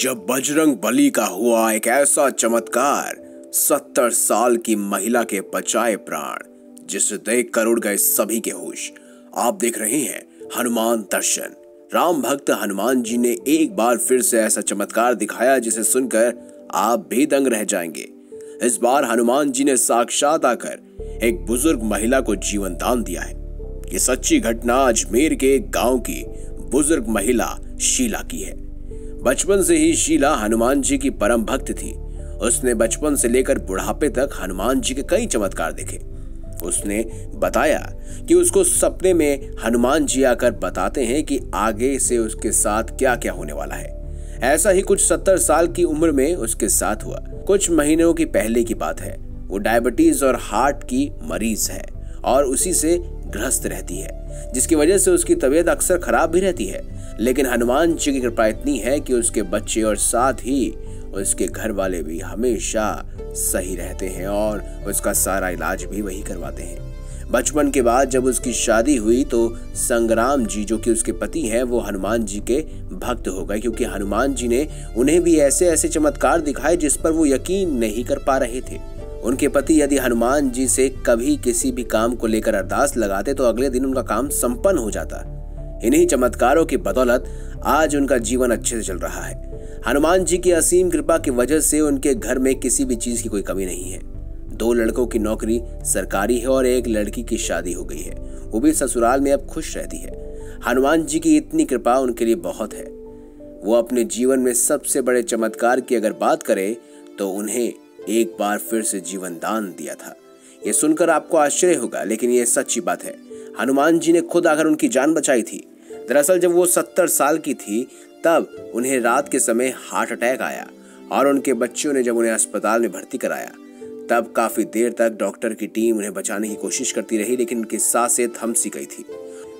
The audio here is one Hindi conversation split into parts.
जब बजरंग बली का हुआ एक ऐसा चमत्कार, सत्तर साल की महिला के बचाए प्राण, जिसे देख कर उड़ गए सभी के होश। आप देख रहे हैं हनुमान दर्शन। राम भक्त हनुमान जी ने एक बार फिर से ऐसा चमत्कार दिखाया, जिसे सुनकर आप भी दंग रह जाएँगे। इस बार हनुमान जी ने साक्षात आकर एक बुज़ुर्ग महिला को जीवन दान दिया है। ये सच्ची घटना अजमेर के गाँव की बुज़ुर्ग महिला शीला की है। बचपन से ही शीला हनुमान जी की परम भक्त थी। उसने बचपन से लेकर बुढ़ापे तक हनुमान जी के कई चमत्कार देखे। उसने बताया कि उसको सपने में हनुमान जी आकर बताते हैं कि आगे से उसके साथ क्या क्या होने वाला है। ऐसा ही कुछ सत्तर साल की उम्र में उसके साथ हुआ। कुछ महीनों की पहले की बात है। वो डायबिटीज़ और हार्ट की मरीज़ है और उसी से ग्रस्त रहती है, जिसकी वजह से उसकी तबीयत अक्सर खराब भी रहती है। लेकिन हनुमान जी की कृपा इतनी है कि उसके बच्चे और साथ ही उसके घर वाले भी हमेशा सही रहते हैं और उसका सारा इलाज भी वही करवाते हैं। बचपन के बाद जब उसकी शादी हुई तो संग्राम जी, जो कि उसके पति हैं, वो हनुमान जी के भक्त हो गए, क्योंकि हनुमान जी ने उन्हें भी ऐसे ऐसे चमत्कार दिखाए जिस पर वो यकीन नहीं कर पा रहे थे। उनके पति यदि हनुमान जी से कभी किसी भी काम को लेकर अरदास लगाते तो अगले दिन उनका काम संपन्न हो जाता। इन्हीं चमत्कारों की बदौलत आज उनका जीवन अच्छे से चल रहा है। हनुमान जी की असीम कृपा की वजह से उनके घर में किसी भी चीज़ की कोई कमी नहीं है। दो लड़कों की नौकरी सरकारी है और एक लड़की की शादी हो गई है। वो भी ससुराल में अब खुश रहती है। हनुमान जी की इतनी कृपा उनके लिए बहुत है। वो अपने जीवन में सबसे बड़े चमत्कार की अगर बात करें तो उन्हें एक बार फिर से जीवन दान दिया था। यह सुनकर आपको आश्चर्य होगा, लेकिन यह सच्ची बात है। हनुमान जी ने खुद आकर उनकी जान बचाई थी। दरअसल जब वो सत्तर साल की थी, तब उन्हें रात के समय हार्ट अटैक आया और उनके बच्चों ने जब उन्हें अस्पताल में भर्ती कराया, तब काफ़ी देर तक डॉक्टर की टीम उन्हें बचाने की कोशिश करती रही, लेकिन उनकी साँसें थम सी गई थी।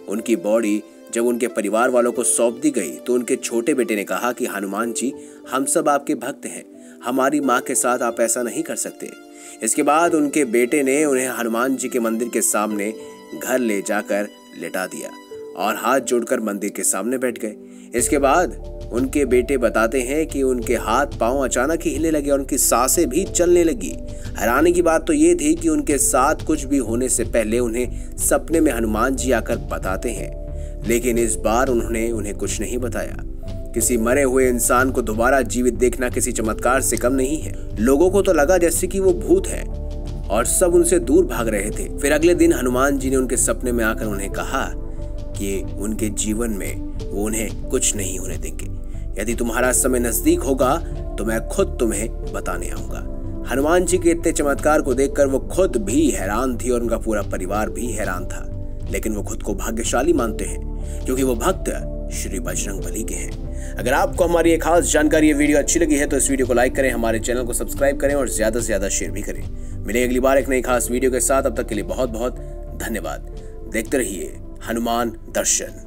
उनकी बॉडी जब उनके परिवार वालों को सौंप दी गई तो उनके छोटे बेटे ने कहा कि, हनुमान जी, हम सब आपके भक्त हैं। हमारी माँ के साथ आप ऐसा नहीं कर सकते। इसके बाद उनके बेटे ने उन्हें हनुमान जी के मंदिर के सामने घर ले जाकर लेटा दिया और हाथ जोड़कर मंदिर के सामने बैठ गए। इसके बाद उनके बेटे बताते हैं कि उनके हाथ पाँव अचानक ही हिले लगे और उनकी साँसें भी चलने लगी। हैरानी की बात तो ये थी कि उनके साथ कुछ भी होने से पहले उन्हें सपने में हनुमान जी आकर बताते हैं, लेकिन इस बार उन्होंने उन्हें कुछ नहीं बताया। किसी मरे हुए इंसान को दोबारा जीवित देखना किसी चमत्कार से कम नहीं है। लोगों को तो लगा जैसे कि वो भूत है, और सब उनसे दूर भाग रहे थे। फिर अगले दिन हनुमान जी ने उनके सपने में आकर उन्हें कहा कि उनके जीवन में वो उन्हें कुछ नहीं होने देंगे। यदि तुम्हारा समय नज़दीक होगा तो मैं खुद तुम्हें बताने आऊँगा। हनुमान जी के इतने चमत्कार को देखकर वो खुद भी हैरान थी और उनका पूरा परिवार भी हैरान था। लेकिन वो खुद को भाग्यशाली मानते हैं, क्योंकि वो भक्त श्री बजरंग बली के हैं। अगर आपको हमारी एक खास जानकारी ये वीडियो अच्छी लगी है तो इस वीडियो को लाइक करें, हमारे चैनल को सब्सक्राइब करें और ज़्यादा से ज़्यादा शेयर भी करें। मिले अगली बार एक नई खास वीडियो के साथ, अब तक के लिए बहुत बहुत धन्यवाद। देखते रहिए हनुमान दर्शन।